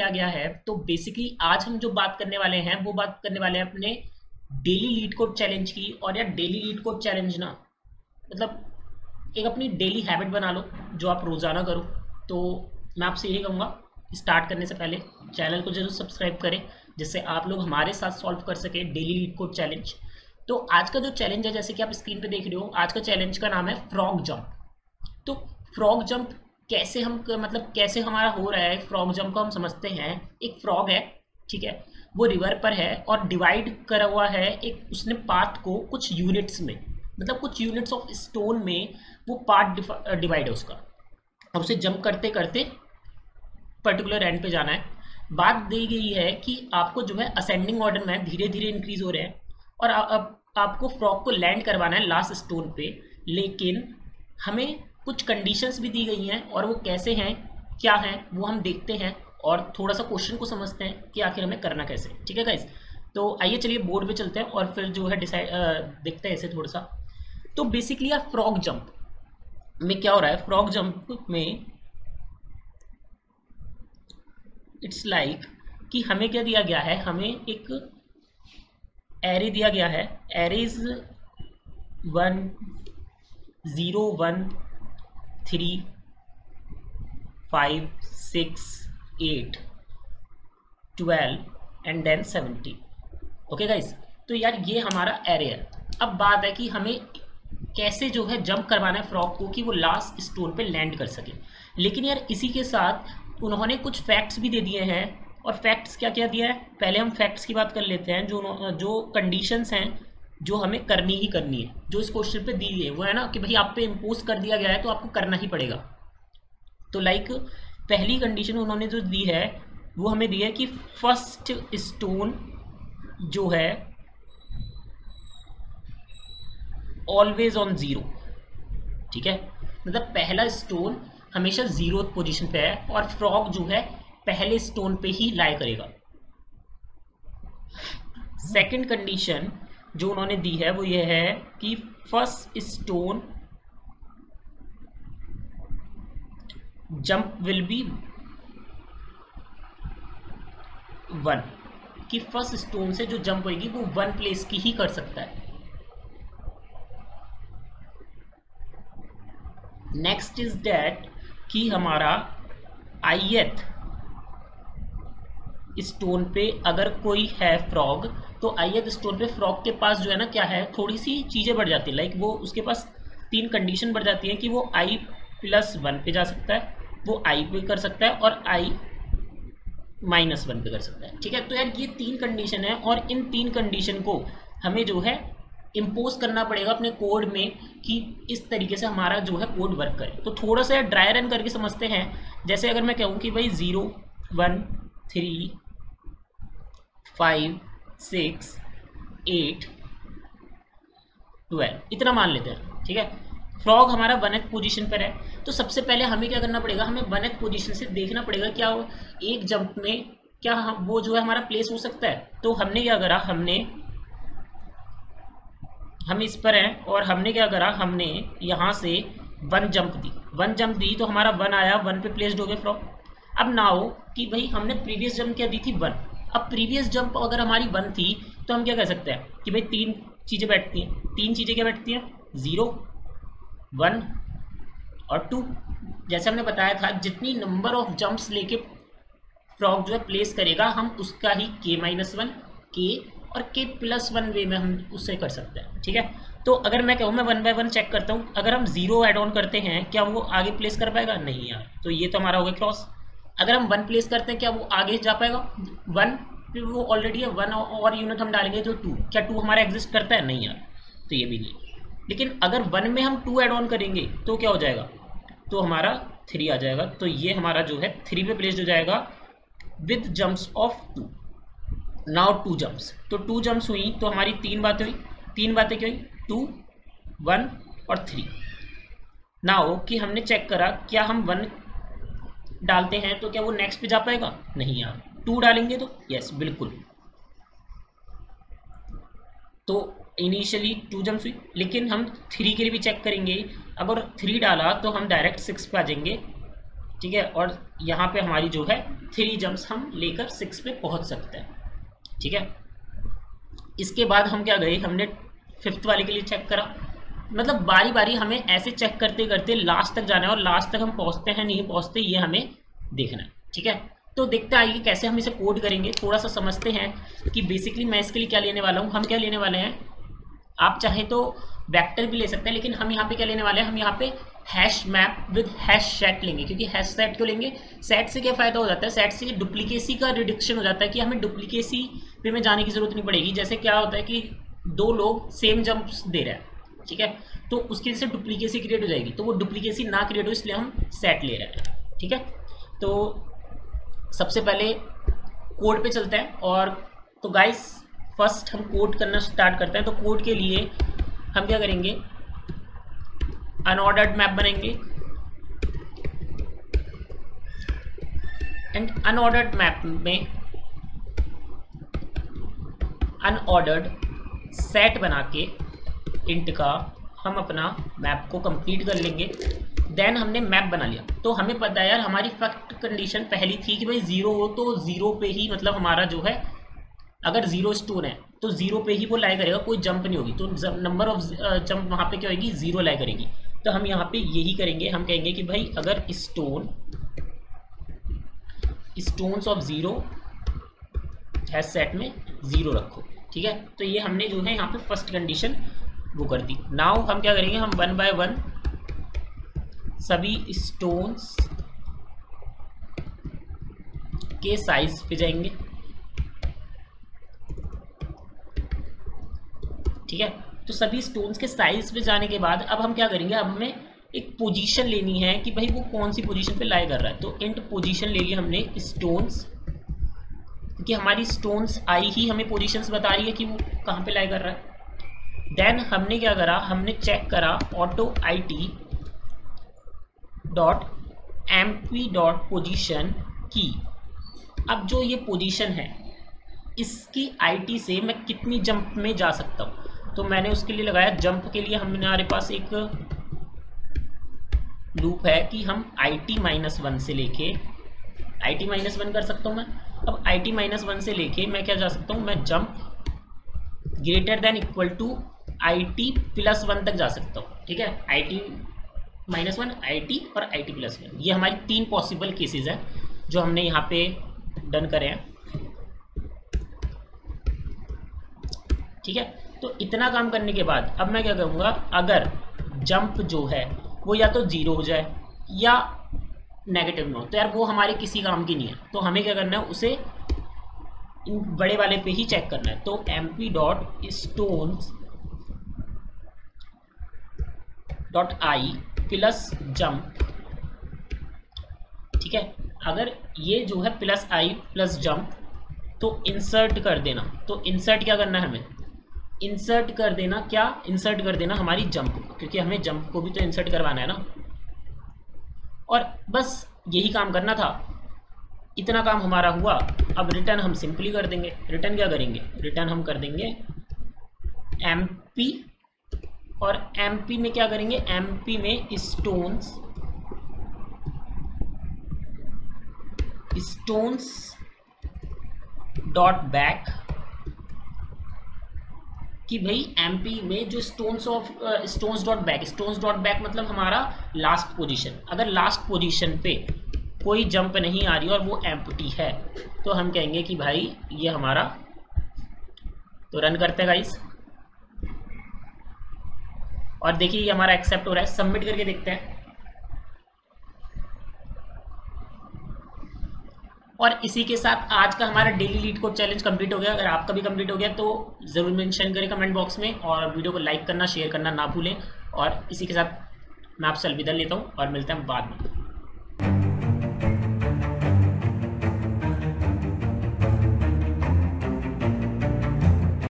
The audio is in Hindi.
आ गया है तो बेसिकली आज हम जो बात करने वाले हैं, वो बात करने वाले हैं अपने डेली लीड कोड चैलेंज की, और यार डेली लीड कोड चैलेंज ना मतलब एक अपनी डेली हैबिट बना लो, जो आप रोज़ाना करो। तो मैं आपसे यही कहूँगा स्टार्ट करने से पहले चैनल को ज़रूर सब्सक्राइब करें, जिससे आप लोग हमारे साथ सॉल्व कर सके डेली लीड कोड चैलेंज तो आज का जो चैलेंज है, जैसे कि आप स्क्रीन पे देख रहे हो, आज का चैलेंज का नाम है फ्रॉग जंप तो फ्रॉग जंप कैसे हम मतलब कैसे हमारा हो रहा है फ्रॉग जंप को हम समझते हैं, एक फ्रॉग है, ठीक है, वो रिवर पर है और डिवाइड करा हुआ है एक, उसने पार्ट को कुछ यूनिट्स में मतलब कुछ यूनिट्स ऑफ़ स्टोन में वो पार्ट डिवाइड है उसका। अब उसे जंप करते करते पर्टिकुलर एंड पे जाना है। बात दी गई है कि आपको जो है असेंडिंग ऑर्डर में धीरे धीरे इंक्रीज हो रहे हैं और अब आपको फ्रॉग को लैंड करवाना है लास्ट स्टोन पे, लेकिन हमें कुछ कंडीशंस भी दी गई हैं और वो कैसे हैं, क्या हैं, वो हम देखते हैं और थोड़ा सा क्वेश्चन को समझते हैं कि आखिर हमें करना कैसे। ठीक है गाइज़ तो आइए चलिए बोर्ड पे चलते हैं और फिर जो है डिसाइड देखते हैं ऐसे थोड़ा सा। तो बेसिकली यार फ्रॉग जंप में क्या हो रहा है? फ्रॉग जंप में इट्स लाइक like कि हमें क्या दिया गया है? हमें एक एरे दिया गया है। Arrays one zero one three five six eight twelve and then seventy okay guys तो यार, ये हमारा एरे है। अब बात है कि हमें कैसे जो है जंप करवाना है फ्रॉक को कि वो लास्ट स्टोन पे लैंड कर सके। लेकिन यार, इसी के साथ उन्होंने कुछ फैक्ट्स भी दे दिए हैं। और फैक्ट्स क्या क्या दिया है? पहले हम फैक्ट्स की बात कर लेते हैं, जो जो कंडीशंस हैं जो हमें करनी ही करनी है, जो इस क्वेश्चन पे दी है, वो है ना कि भाई आप पे इम्पोज कर दिया गया है तो आपको करना ही पड़ेगा। तो लाइक पहली कंडीशन उन्होंने जो दी है, वो हमें दी है कि फ़र्स्ट स्टोन जो है ऑलवेज ऑन ज़ीरो ठीक है? मतलब पहला स्टोन हमेशा ज़ीरो पोजीशन पे है और फ्रॉग जो है, पहले स्टोन पे ही लाई करेगा। सेकंड कंडीशन जो उन्होंने दी है वो ये है कि first stone jump will be one कि फ़र्स्ट स्टोन से जो जंप होगी वो वन प्लेस की ही कर सकता है। नेक्स्ट इज़ डेट कि हमारा आईएथ स्टोन पे अगर कोई है फ्रॉग तो आई स्टोर पे फ्रॉक के पास जो है ना क्या है थोड़ी सी चीज़ें बढ़ जाती है। लाइक वो उसके पास तीन कंडीशन बढ़ जाती है कि वो आई प्लस वन पे जा सकता है, वो आई पे कर सकता है और आई माइनस वन पे कर सकता है। ठीक है? तो यार ये तीन कंडीशन है और इन तीन कंडीशन को हमें जो है इम्पोज करना पड़ेगा अपने कोड में कि इस तरीके से हमारा जो है कोड वर्क करे। तो थोड़ा सा ड्राई रन करके समझते हैं। जैसे अगर मैं कहूँ कि भाई zero one three five six, eight, twelve. इतना मान लेते हैं, ठीक है? फ्रॉग हमारा वन एथ पोजिशन पर है। तो सबसे पहले हमें क्या करना पड़ेगा? हमें वन एथ पोजिशन से देखना पड़ेगा क्या वो एक जंप में क्या हम वो जो है हमारा प्लेस हो सकता है। तो हमने क्या करा? हमने हम इस पर हैं और हमने क्या करा? हमने यहाँ से वन जंप दी। वन जंप दी तो हमारा वन आया वन पे प्लेस्ड हो गया फ्रॉग अब ना हो कि भाई हमने प्रीवियस जंप क्या दी थी? वन अब प्रीवियस जंप अगर हमारी वन थी तो हम क्या कह सकते हैं कि भाई तीन चीज़ें बैठती हैं। तीन चीज़ें क्या बैठती हैं? ज़ीरो वन और टू जैसे हमने बताया था, जितनी नंबर ऑफ़ जंप्स लेके फ्रॉक जो है प्लेस करेगा, हम उसका ही के माइनस वन के और के प्लस वन वे में हम उससे कर सकते हैं, ठीक है? तो अगर मैं कहूँ, मैं वन बाय वन चेक करता हूँ, अगर हम ज़ीरो एड ऑन करते हैं, क्या वो आगे प्लेस कर पाएगा? नहीं यार। तो ये तो हमारा हो गया क्रॉस अगर हम वन प्लेस करते हैं, क्या वो आगे जा पाएगा? वन वो ऑलरेडी है वन और यूनिट हम डालेंगे जो टू क्या टू हमारा एग्जिस्ट करता है? नहीं यार। तो ये भी नहीं लेकिन अगर वन में हम टू एड ऑन करेंगे तो क्या हो जाएगा? तो हमारा थ्री आ जाएगा। तो ये हमारा जो है थ्री पे प्लेस हो जाएगा with jumps of two now two jumps तो टू जम्प्स हुई तो हमारी तीन बातें हुई। तीन बातें क्या हुई? टू वन और थ्री नाउ कि हमने चेक करा, क्या हम वन डालते हैं तो क्या वो नेक्स्ट पे जा पाएगा? नहीं यार। टू डालेंगे तो? यस बिल्कुल। तो इनिशियली टू जम्स हुई, लेकिन हम थ्री के लिए भी चेक करेंगे। अगर थ्री डाला तो हम डायरेक्ट सिक्स पे आ जाएँगे। ठीक है? और यहाँ पे हमारी जो है थ्री जम्प्स हम लेकर सिक्स पे पहुँच सकते हैं। ठीक है? इसके बाद हम क्या गए? हमने फिफ्थ वाले के लिए चेक करा। मतलब बारी बारी हमें ऐसे चेक करते करते लास्ट तक जाना है और लास्ट तक हम पहुँचते हैं, नहीं पहुँचते, ये हमें देखना है, ठीक है? तो देखते आइए कैसे हम इसे कोड करेंगे। थोड़ा सा समझते हैं कि बेसिकली मैं इसके लिए क्या लेने वाला हूँ। हम क्या लेने वाले हैं? आप चाहे तो वेक्टर भी ले सकते हैं, लेकिन हम यहाँ पे क्या लेने वाले हैं? हम यहाँ पे hash map with hash set लेंगे, क्योंकि हैश सेट क्यों लेंगे? सेट से क्या फ़ायदा हो जाता है? सेट से डुप्लीकेसी का रिडक्शन हो जाता है कि हमें डुप्लीकेसी पे में जाने की ज़रूरत नहीं पड़ेगी। जैसे क्या होता है कि दो लोग सेम जंप दे रहे हैं। ठीक है? तो उसके से डुप्लीकेसी क्रिएट हो जाएगी। तो वो डुप्लीकेसी ना क्रिएट हो, इसलिए हम सेट ले रहे हैं, ठीक है? तो सबसे पहले कोड पे चलते हैं और तो गाइस फ़र्स्ट हम कोड करना स्टार्ट करते हैं। तो कोड के लिए हम क्या करेंगे? अनऑर्डर्ड मैप बनेंगे एंड अनऑर्डर्ड मैप में अनऑर्डर्ड सेट बना के इंट का हम अपना मैप को कंप्लीट कर लेंगे। देन हमने मैप बना लिया। तो हमें पता है यार, हमारी फैक्ट कंडीशन पहली थी कि भाई ज़ीरो हो तो ज़ीरो पे ही मतलब हमारा जो है, अगर ज़ीरो स्टोन है तो ज़ीरो पे ही वो लाई करेगा, कोई जंप नहीं होगी। तो नंबर ऑफ़ जंप वहाँ पे क्या होगी ज़ीरो लाई करेगी। तो हम यहाँ पे यही करेंगे। हम कहेंगे कि भाई अगर stone stones of zero set में ज़ीरो रखो। ठीक है? तो ये हमने जो है यहाँ पे फ़र्स्ट कंडीशन वो कर दी। नाउ हम क्या करेंगे? हम वन बाय वन सभी स्टोन्स के साइज़ पे जाएँगे। ठीक है? तो सभी स्टोन्स के साइज़ पे जाने के बाद अब हम क्या करेंगे? अब हमें एक पोजीशन लेनी है कि भाई वो कौन सी पोजीशन पे लाई कर रहा है। तो इंट पोजीशन ले लिया हमने स्टोन्स क्योंकि हमारी स्टोन्स आई ही हमें पोजीशंस बता रही है कि वो कहाँ पे लाई कर रहा है। देन हमने क्या करा? हमने चेक करा auto I T dot M P dot position की। अब जो ये पोजीशन है, इसकी आईटी से मैं कितनी जंप में जा सकता हूँ? तो मैंने उसके लिए लगाया जंप के लिए हमारे पास एक लूप है कि हम आई टी माइनस वन से लेके आई टी माइनस वन कर सकता हूँ मैं? अब आई टी माइनस वन से लेके मैं क्या जा सकता हूँ? मैं jump greater than equal to I T plus one तक जा सकता हूँ, ठीक है? I T minus one I T और आई टी प्लस वन ये हमारी तीन पॉसिबल केसेस हैं जो हमने यहाँ पे डन करे हैं। ठीक है? तो इतना काम करने के बाद अब मैं क्या करूँगा? अगर जंप जो है, वो या तो ज़ीरो हो जाए या नेगेटिव में हो। तो यार वो हमारे किसी काम की नहीं है। तो हमें क्या करना है? उसे बड़े वाले पे ही चेक करना है। तो M P dot stones dot I plus jump ठीक है? अगर ये जो है प्लस आई प्लस जम्प तो इंसर्ट कर देना। तो इंसर्ट क्या करना है हमें? इंसर्ट कर देना क्या? इंसर्ट कर देना हमारी जंप को, क्योंकि हमें जंप को भी तो इंसर्ट करवाना है ना। और बस यही काम करना था। इतना काम हमारा हुआ। अब रिटर्न हम सिंपली कर देंगे। रिटर्न क्या करेंगे? रिटर्न हम कर देंगे एम पी और एमपी में क्या करेंगे? एमपी में स्टोन्स स्टोन्स डॉट बैक कि भाई एमपी में जो stones of stones dot back stones dot back मतलब हमारा लास्ट पोजीशन अगर लास्ट पोजीशन पे कोई जंप नहीं आ रही और वो एम्पटी है तो हम कहेंगे कि भाई ये हमारा तो रन करते हैं गाइस और देखिए ये हमारा एक्सेप्ट हो रहा है। सबमिट करके देखते हैं। और इसी के साथ आज का हमारा daily leet code challenge complete हो गया। अगर आपका भी कंप्लीट हो गया तो ज़रूर मेंशन करें कमेंट बॉक्स में और वीडियो को लाइक करना शेयर करना ना भूलें। और इसी के साथ मैं आपसे अलविदा लेता हूँ और मिलते हैं बाद में।